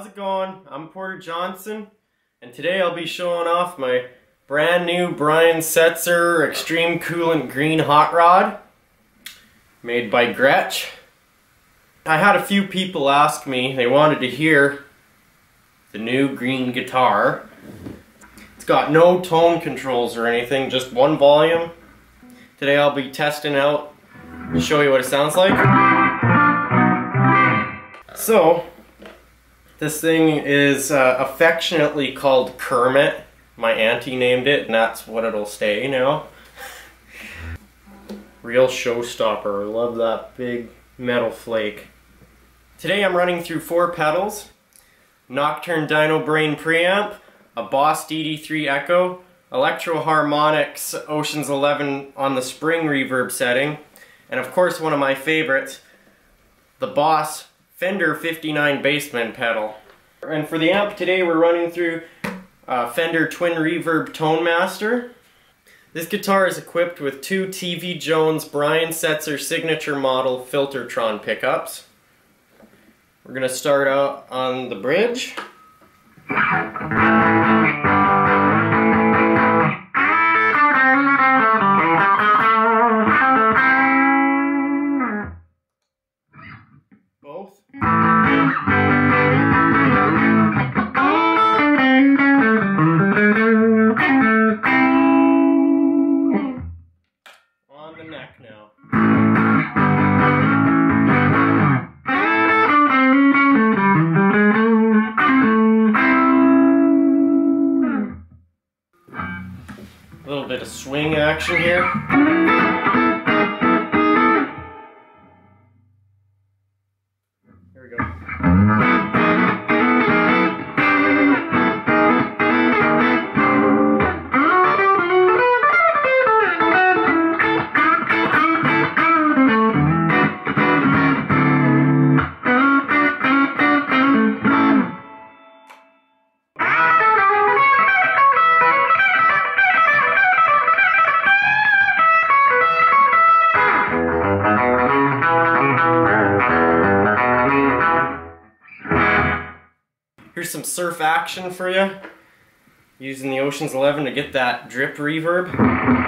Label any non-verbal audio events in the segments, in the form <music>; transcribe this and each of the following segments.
how's it going? I'm Porter Johnson, and today I'll be showing off my brand new Brian Setzer Extreme Coolant Green Hot Rod, made by Gretsch. I had a few people ask me, they wanted to hear the new green guitar. It's got no tone controls or anything, just one volume. Today I'll be testing out, show you what it sounds like. So, this thing is uh, affectionately called Kermit. My auntie named it, and that's what it'll stay now. Real showstopper. Love that big metal flake. Today I'm running through four pedals. Nocturne Dyno Brain preamp, a Boss DD3 Echo, Electro Harmonix Oceans 11 on the spring reverb setting, and of course one of my favorites, the Boss Fender 59 Bassman pedal. And for the amp today we're running through uh, Fender Twin Reverb Tone Master. This guitar is equipped with two TV Jones Brian Setzer signature model Filtertron pickups. We're going to start out on the bridge. Action here. Here's some surf action for you. Using the Oceans 11 to get that drip reverb.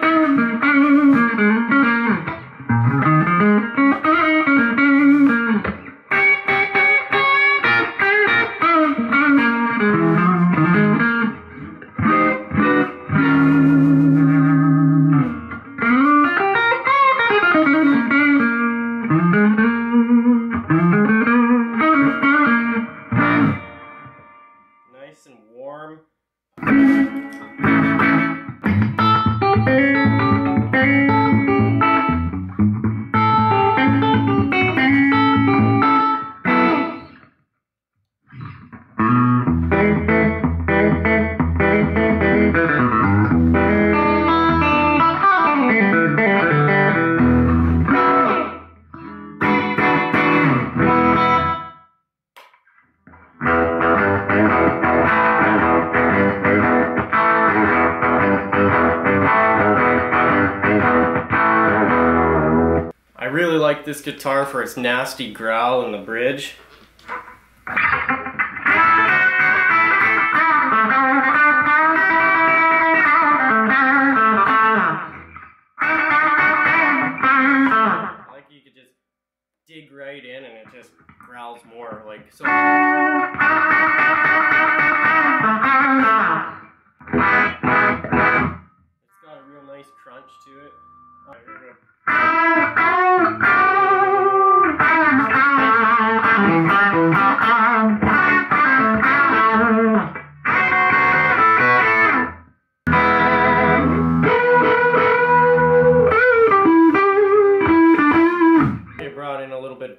Thank you. This guitar for its nasty growl in the bridge.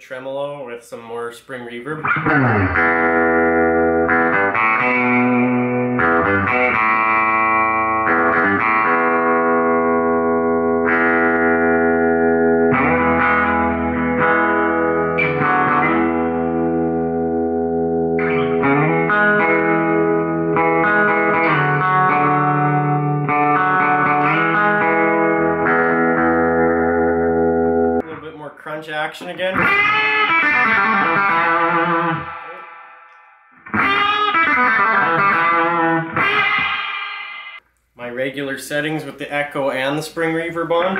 Tremolo with some more spring reverb. <laughs> action again. My regular settings with the echo and the spring reverb on.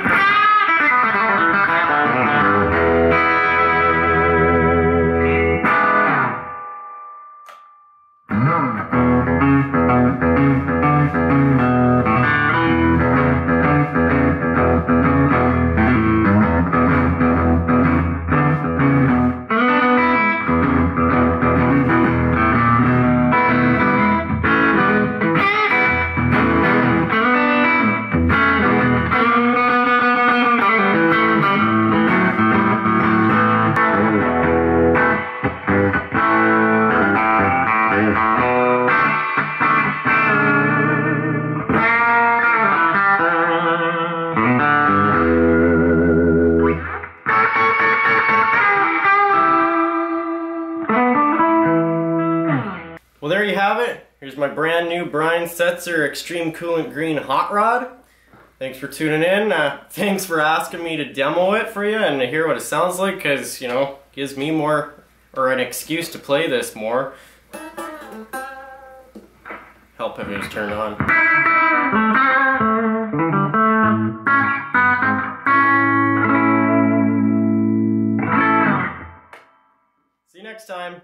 My brand new Brian Setzer Extreme Coolant Green Hot Rod. Thanks for tuning in. Uh, thanks for asking me to demo it for you and to hear what it sounds like because, you know, gives me more or an excuse to play this more. Help if it was turned on. See you next time.